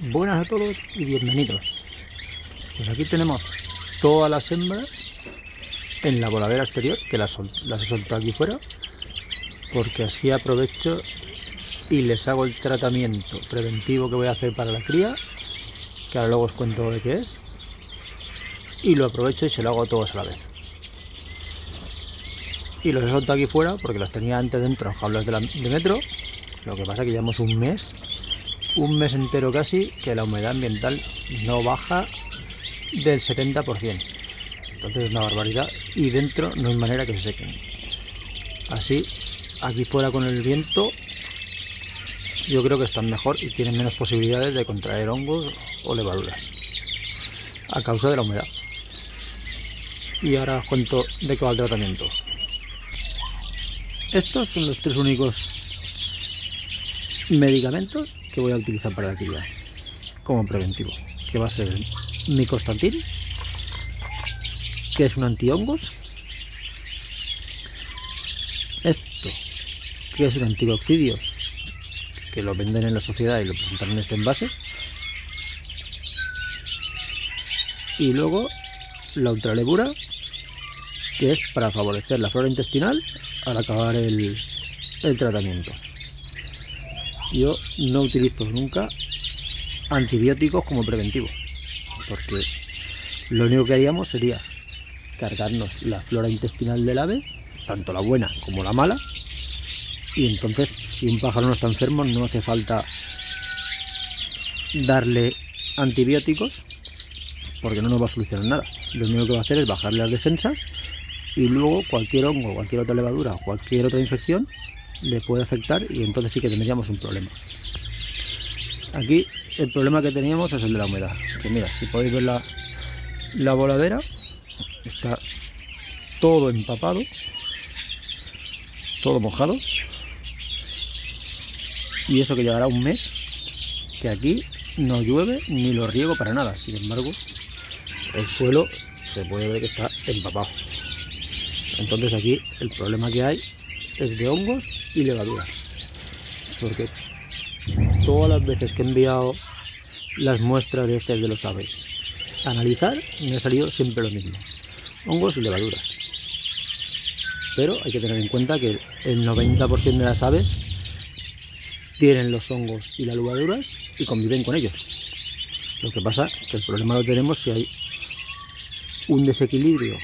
buenas a todos y bienvenidos. Pues aquí tenemos todas las hembras en la voladera exterior, que las, las he soltado aquí fuera, porque así aprovecho y les hago el tratamiento preventivo que voy a hacer para la cría, que ahora luego os cuento de qué es, y lo aprovecho y se lo hago a todos a la vez. Y los he soltado aquí fuera porque las tenía antes dentro en jaulas de, de metro, lo que pasa que llevamos un mes un mes entero casi que la humedad ambiental no baja del 70%. Entonces es una barbaridad y dentro no hay manera que se sequen. Así, aquí fuera con el viento, yo creo que están mejor y tienen menos posibilidades de contraer hongos o levaduras a causa de la humedad. Y ahora os cuento de qué va el tratamiento. Estos son los tres únicos medicamentos que voy a utilizar para la cría como preventivo, que va a ser micostatil, que es un antihongos, esto, que es un anticoccidios, que lo venden en la sociedad y lo presentan en este envase, y luego la ultralevura, que es para favorecer la flora intestinal al acabar el tratamiento yo no utilizo nunca antibióticos como preventivo, porque lo único que haríamos sería cargarnos la flora intestinal del ave, tanto la buena como la mala, y entonces si un pájaro no está enfermo no hace falta darle antibióticos porque no nos va a solucionar nada. Lo único que va a hacer es bajarle las defensas y luego cualquier hongo, cualquier otra levadura o cualquier otra infección le puede afectar y entonces sí que tendríamos un problema. Aquí el problema que teníamos es el de la humedad. Que mira, si podéis ver la, la voladera, está todo empapado, todo mojado. Y eso que llevará un mes, que aquí no llueve ni lo riego para nada. Sin embargo, el suelo se puede ver que está empapado. Entonces aquí el problema que hay es de hongos y levaduras. Porque todas las veces que he enviado las muestras de heces de los aves a analizar, me ha salido siempre lo mismo. Hongos y levaduras. Pero hay que tener en cuenta que el 90% de las aves tienen los hongos y las levaduras y conviven con ellos. Lo que pasa que el problema lo tenemos si hay un desequilibrio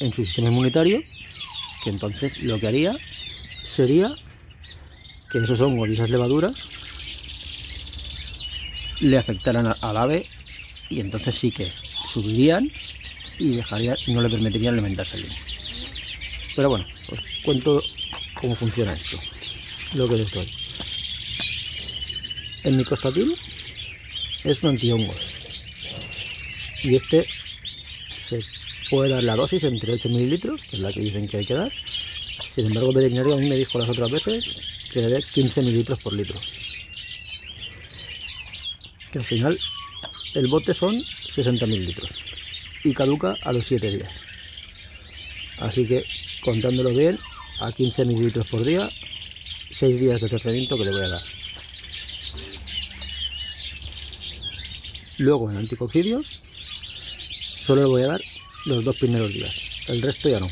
en su sistema inmunitario, que entonces lo que haría sería que esos hongos y esas levaduras le afectaran al ave y entonces sí que subirían y dejaría, no le permitirían alimentarse bien. Pero bueno, os cuento cómo funciona esto, lo que les doy. El micostatil es un antihongos y este se puede dar la dosis entre 8 mililitros, que es la que dicen que hay que dar, sin embargo, el veterinario a mí me dijo las otras veces que le dé 15 mililitros por litro. Que al final el bote son 60 mililitros y caduca a los 7 días. Así que contándolo bien, a 15 mililitros por día, 6 días de tratamiento que le voy a dar. Luego en anticoccidios, solo le voy a dar los dos primeros días, el resto ya no.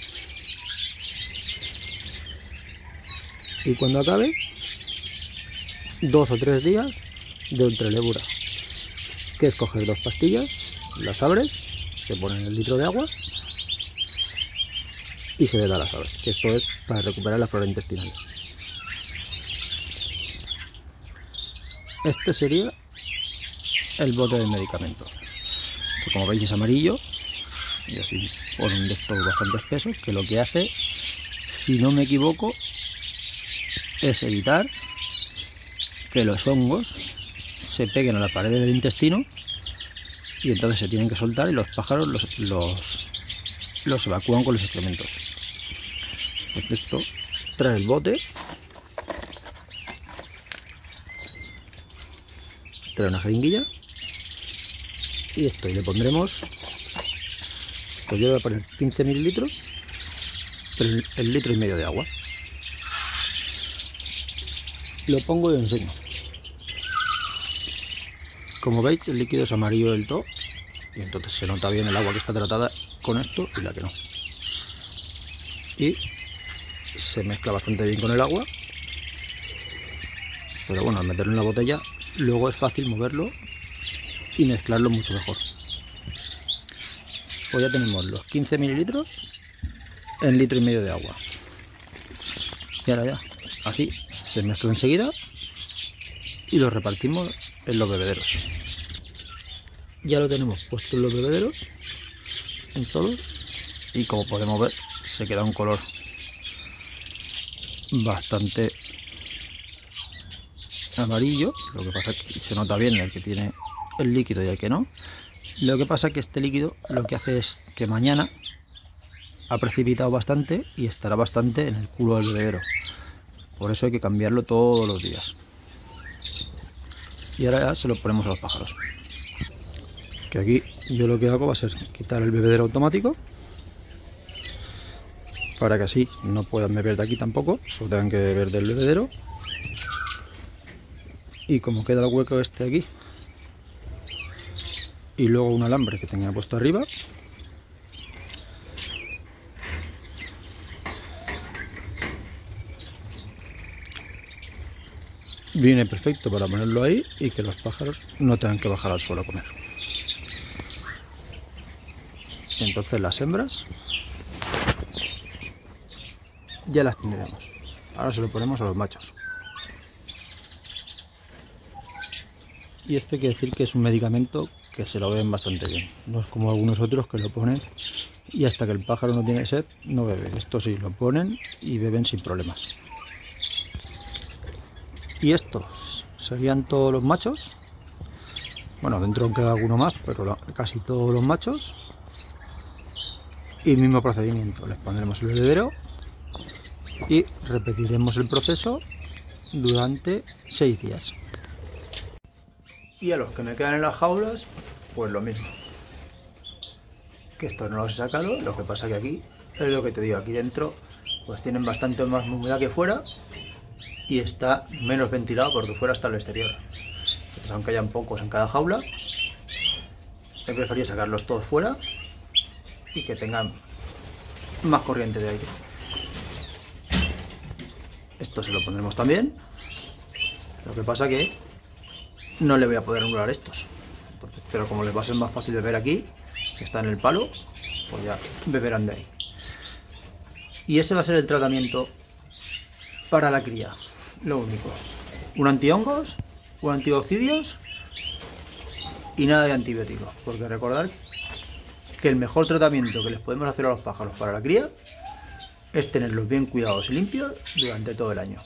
Y cuando acabe dos o tres días de ultralevura que es coger dos pastillas las abres se ponen el litro de agua y se le da a las aves que esto es para recuperar la flora intestinal. Este sería el bote del medicamento que como veis es amarillo y así por un de bastante espeso que lo que hace si no me equivoco es evitar que los hongos se peguen a la pared del intestino y entonces se tienen que soltar y los pájaros los, los, evacúan con los excrementos. Esto trae el bote, trae una jeringuilla. Y esto y le pondremos, pues yo voy a poner 15 mililitros, pero el litro y medio de agua lo pongo y enseño. Como veis, el líquido es amarillo del todo y entonces se nota bien el agua que está tratada con esto y la que no. Y se mezcla bastante bien con el agua, pero bueno, al meterlo en la botella, luego es fácil moverlo y mezclarlo mucho mejor. Pues ya tenemos los 15 mililitros en litro y medio de agua. Y ahora ya, así se mezcla enseguida y lo repartimos en los bebederos. Ya lo tenemos puesto en los bebederos, en todos, y como podemos ver, se queda un color bastante amarillo. Lo que pasa es que se nota bien el que tiene el líquido y el que no. Lo que pasa es que este líquido lo que hace es que mañana ha precipitado bastante y estará bastante en el culo del bebedero. Por eso hay que cambiarlo todos los días. Y ahora ya se lo ponemos a los pájaros. Que aquí yo lo que hago va a ser quitar el bebedero automático. Para que así no puedan beber de aquí tampoco, solo tengan que beber del bebedero. Y como queda el hueco este aquí, y luego un alambre que tenía puesto arriba, viene perfecto para ponerlo ahí y que los pájaros no tengan que bajar al suelo a comer. Entonces las hembras ya las tendremos. Ahora se lo ponemos a los machos. Y esto quiere decir que es un medicamento que se lo ven bastante bien. No es como algunos otros que lo ponen y hasta que el pájaro no tiene sed no bebe. Esto sí, lo ponen y beben sin problemas. Y estos serían todos los machos. Bueno, dentro queda alguno más, pero casi todos los machos. Y mismo procedimiento, les pondremos el bebedero y repetiremos el proceso durante seis días. Y a los que me quedan en las jaulas, pues lo mismo. Que estos no los he sacado, lo que pasa que aquí, es lo que te digo, aquí dentro pues tienen bastante más humedad que fuera y está menos ventilado porque fuera está el exterior. Entonces, aunque hayan pocos en cada jaula, he preferido sacarlos todos fuera y que tengan más corriente de aire. Esto se lo pondremos también. Lo que pasa que no le voy a poder anular estos. pero como les va a ser más fácil beber aquí, que está en el palo, pues ya beberán de ahí. Y ese va a ser el tratamiento para la cría lo único. Un antihongos, un antioxidios y nada de antibióticos. Porque recordar que el mejor tratamiento que les podemos hacer a los pájaros para la cría es tenerlos bien cuidados y limpios durante todo el año.